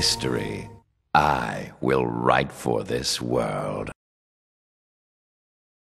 history. I will write for this world.